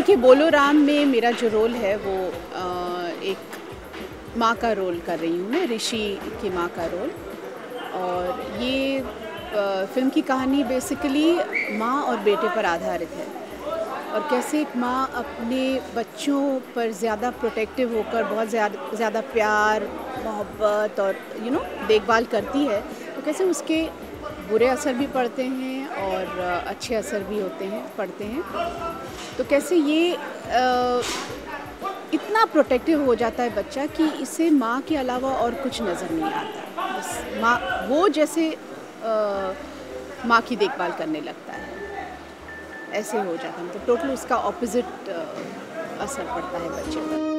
देखिए, बोलो राम में मेरा जो रोल है वो एक माँ का रोल कर रही हूँ मैं, ऋषि की माँ का रोल और ये फ़िल्म की कहानी बेसिकली माँ और बेटे पर आधारित है। और कैसे एक माँ अपने बच्चों पर ज़्यादा प्रोटेक्टिव होकर, बहुत ज़्यादा प्यार, मोहब्बत और यू नो देखभाल करती है तो कैसे उसके बुरे असर भी पड़ते हैं और अच्छे असर भी होते हैं पड़ते हैं। तो कैसे ये आ, इतना प्रोटेक्टिव हो जाता है बच्चा कि इसे माँ के अलावा और कुछ नज़र नहीं आता। बस माँ वो जैसे माँ की देखभाल करने लगता है। ऐसे हो जाता है। मतलब टोटल उसका ऑपोजिट असर पड़ता है बच्चे पर।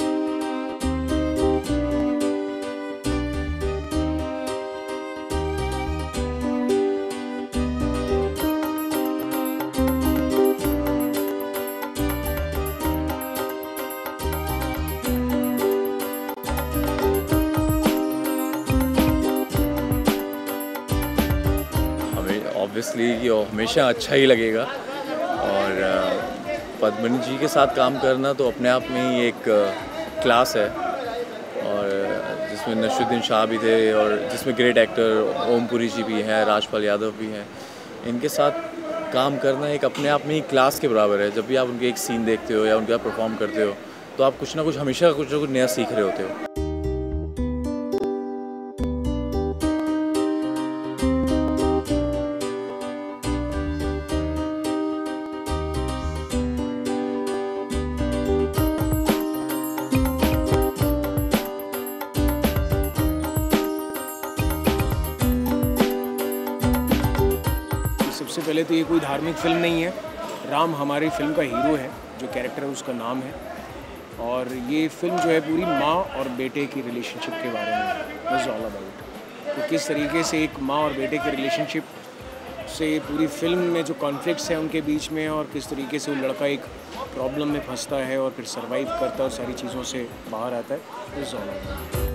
ऑब्वियसली ये हमेशा अच्छा ही लगेगा। और पद्मनी जी के साथ काम करना तो अपने आप में ही एक क्लास है। और, जिसमें नशरुद्दीन शाह भी थे और जिसमें ग्रेट एक्टर ओमपुरी जी भी हैं, राजपाल यादव भी हैं। इनके साथ काम करना एक अपने आप में ही क्लास के बराबर है। जब भी आप उनके एक सीन देखते हो या उनके परफॉर्म करते हो तो आप कुछ ना कुछ, हमेशा कुछ ना कुछ नया सीख रहे होते हो। सबसे पहले तो ये कोई धार्मिक फ़िल्म नहीं है। राम हमारी फ़िल्म का हीरो है, जो कैरेक्टर है, उसका नाम है। और ये फ़िल्म जो है पूरी माँ और बेटे की रिलेशनशिप के बारे में इज़ ऑल अबाउट तो किस तरीके से एक माँ और बेटे के रिलेशनशिप से पूरी फ़िल्म में जो कॉन्फ्लिक्ट्स हैं उनके बीच में और किस तरीके से वो लड़का एक प्रॉब्लम में फंसता है और फिर सर्वाइव करता है और सारी चीज़ों से बाहर आता है। Is all about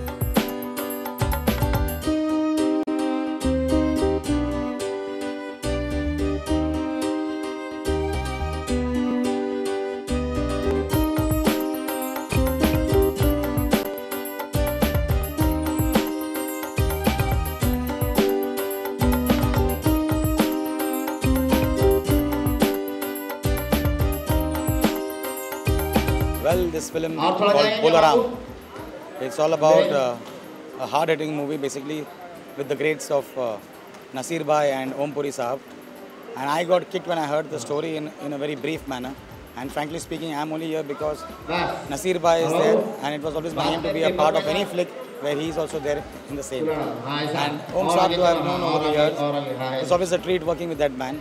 Well, this film called Bolaram. It's all about uh, a hard-hitting movie, basically, with the greats of uh, Nasir Bhai and Om Puri Sahab. And I got kicked when I heard the story in, in a very brief manner. And frankly speaking, I'm only here because Nasir Bhai is there, and it was always my aim to be a part of any flick where he's also there in the same. And Om Sahab, who I've known over the years, it's always a treat working with that man.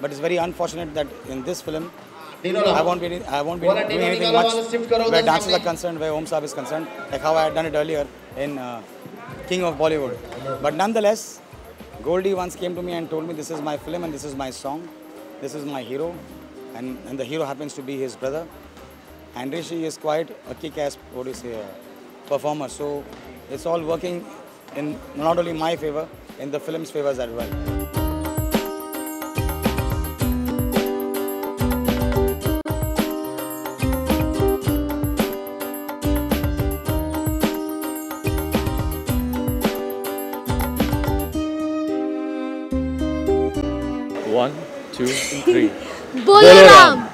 But it's very unfortunate that in this film, I won't be I won't be doing anything much where dances are concerned, where Om Saab is concerned, like how I had done it earlier in uh, King of Bollywood. But nonetheless, Goldie once came to me and told me this is my film and this is my song, this is my hero, and, and the hero happens to be his brother. And Rishi is quite a kick-ass, what do you say, uh, performer. So it's all working in not only my favor, in the film's favors as well. Two, three. Bolaram.